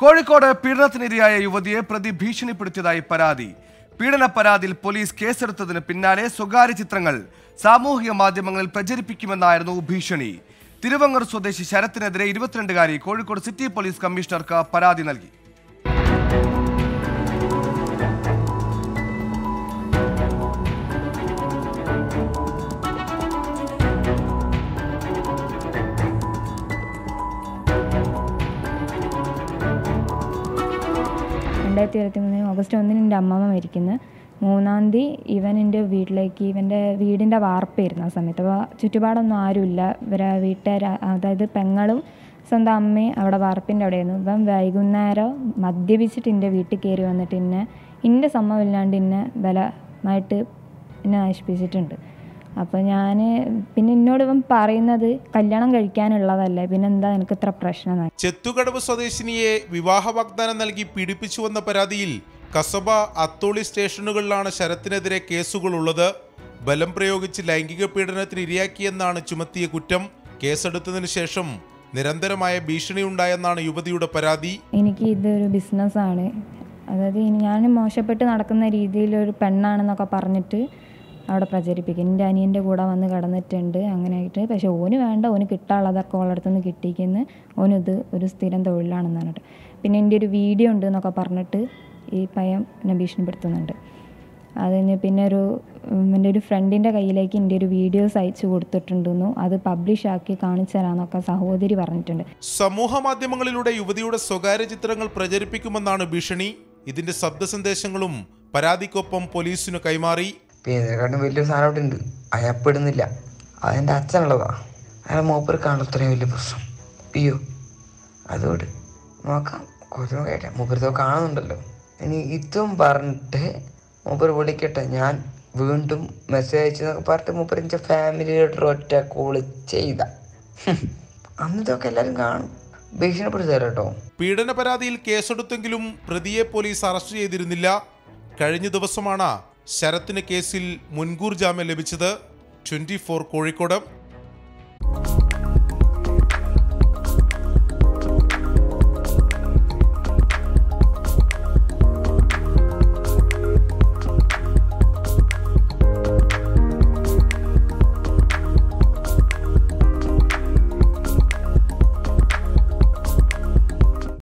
കോഴിക്കോട് പീഡനത്തിനിരയായ യുവതിയെ പ്രതി ഭീഷണിപ്പെടുത്തിയതായി പരാതി. പീഡന പരാതിയിൽ പോലീസ് കേസെടുത്തതിന് പിന്നാലെ സ്വകാര്യ ചിത്രങ്ങൾ സാമൂഹിക മാധ്യമങ്ങളിൽ പ്രചരിപ്പിക്കുമെന്നായിരുന്നു ഭീഷണി. തിരുവങ്ങൂർ സ്വദേശി ശരത്തിനെതിരെ ഇരുപത്തിരണ്ടുകാരി കോഴിക്കോട് സിറ്റി പോലീസ് കമ്മീഷണർക്ക് പരാതി നൽകി. രണ്ടായിരത്തി ഇരുപത്തി മൂന്ന് ഓഗസ്റ്റ് ഒന്നിന് എന്റെ അമ്മമ്മ മരിക്കുന്നു. മൂന്നാം തീയതി ഇവൻ എന്റെ വീട്ടിലേക്ക് ഇവന്റെ വീടിന്റെ വാർപ്പായിരുന്നു ആ സമയത്ത്. അപ്പോൾ ചുറ്റുപാടൊന്നും ആരുമില്ല. ഇവരെ വീട്ടുകാർ അതായത് പെങ്ങളും സ്വന്തം അമ്മയും അവിടെ വാർപ്പിന്റെ അവിടെയായിരുന്നു. ഇപ്പം വൈകുന്നേരം മദ്യപിച്ചിട്ട് എന്റെ വീട്ടിൽ കയറി വന്നിട്ട് എന്നെ എന്റെ സമ്മതമില്ലാണ്ട് എന്നെ ബലമായിട്ട് എന്നെ നശിപ്പിച്ചിട്ടുണ്ട്. അപ്പോൾ ഞാൻ പിന്നെ എന്നോട് ഇവൻ പറയുന്നത് കല്യാണം കഴിക്കാനുള്ളതല്ലേ പിന്നെ എന്താ എനിക്ക് ഇത്ര പ്രശ്നം ചെത്തുകടവ് സ്വദേശിനിയെ വിവാഹ വാഗ്ദാനം നൽകി പീഡിപ്പിച്ചു വന്ന പരാതിയിൽ കസബ അത്തോളി സ്റ്റേഷനുകളിലാണ് ശരത്തിനെതിരെ കേസുകൾ ഉള്ളത് ബലം പ്രയോഗിച്ച് ലൈംഗിക പീഡനത്തിന് ഇരയാക്കിയെന്നാണ് ചുമത്തിയ കുറ്റം. കേസെടുത്തതിനു ശേഷം നിരന്തരമായ ഭീഷണി ഉണ്ടായെന്നാണ് യുവതിയുടെ പരാതി. എനിക്ക് ഇതൊരു ബിസിനസ്സാണ്. അതായത് ഞാൻ മോശപ്പെട്ട് നടക്കുന്ന രീതിയിലൊരു പെണ്ണാണെന്നൊക്കെ പറഞ്ഞിട്ട് അവിടെ പ്രചരിപ്പിക്കും. എന്റെ അനിയന്റെ കൂടെ വന്ന് കിടന്നിട്ടുണ്ട് അങ്ങനെയായിട്ട്. പക്ഷേ ഓന് വേണ്ട ഓന് കിട്ടാനുള്ളതൊക്കെ ഓളടുത്ത് നിന്ന് കിട്ടിയിരിക്കുന്നു ഓനിത് ഒരു സ്ഥിരം തൊഴിലാണെന്ന് പറഞ്ഞിട്ട്. പിന്നെ എന്റെ ഒരു വീഡിയോ ഉണ്ട് എന്നൊക്കെ പറഞ്ഞിട്ട് ഈ പയം എന്നെ ഭീഷണിപ്പെടുത്തുന്നുണ്ട് അതിന് പിന്നെ ഒരു എന്റെ ഒരു ഫ്രണ്ടിന്റെ കയ്യിലേക്ക് എന്റെ ഒരു വീഡിയോസ് അയച്ചു കൊടുത്തിട്ടുണ്ടെന്നു. അത് പബ്ലിഷ് ആക്കി കാണിച്ചു തരാമെന്നൊക്കെ സഹോദരി പറഞ്ഞിട്ടുണ്ട്. സമൂഹ മാധ്യമങ്ങളിലൂടെ യുവതിയുടെ സ്വകാര്യ ചിത്രങ്ങൾ പ്രചരിപ്പിക്കുമെന്നാണ് ഭീഷണി. ഇതിന്റെ ശബ്ദ സന്ദേശങ്ങളും പരാതിക്കൊപ്പം പോലീസിനു കൈമാറി. പിന്നെ ഇതിനെക്കാട്ടും വലിയൊരു സാധനം അവിടെ ഉണ്ട് അയപ്പെടുന്നില്ല അതെന്റെ അച്ഛനുള്ളതാ. അയാളെ മൂപ്പര് കാണുന്ന അത്രയും വലിയ പ്രശ്നം. പിയോ അതോട് നോക്കാം. കുറച്ചു കേട്ടെ. മൂപ്പരത്തോ കാണുന്നുണ്ടല്ലോ. ഇനി ഇതും പറഞ്ഞിട്ട് മൂപ്പർ വിളിക്കട്ടെ. ഞാൻ വീണ്ടും മെസ്സേജ് അയച്ചെന്നൊക്കെ പറഞ്ഞിട്ട് മൂപ്പർ എന്റെ ഫാമിലിയുടെ ഒറ്റ കോൾ ചെയ്ത. അന്നിതൊക്കെ എല്ലാവരും കാണും. പീഡന പരാതിയിൽ കേസെടുത്തെങ്കിലും പ്രതിയെ പോലീസ് അറസ്റ്റ് ചെയ്തിരുന്നില്ല. കഴിഞ്ഞ ദിവസമാണ് ശരത്തിന് കേസിൽ മുൻകൂർ ജാമ്യം ലഭിച്ചത് ട്വന്റി കോഴിക്കോട്.